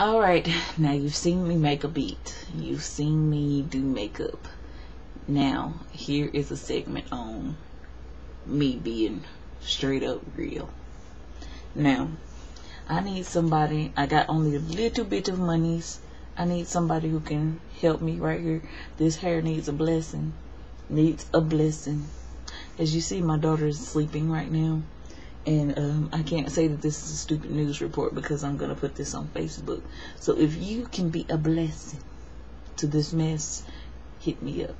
All right, now you've seen me make a beat. You've seen me do makeup. Now, here is a segment on me being straight up real. Now, I need somebody. I got only a little bit of monies. I need somebody who can help me right here. This hair needs a blessing. Needs a blessing. As you see, my daughter is sleeping right now. And um, I can't say that this is a stupid news report because I'm going to put this on Facebook. So if you can be a blessing to this mess, hit me up.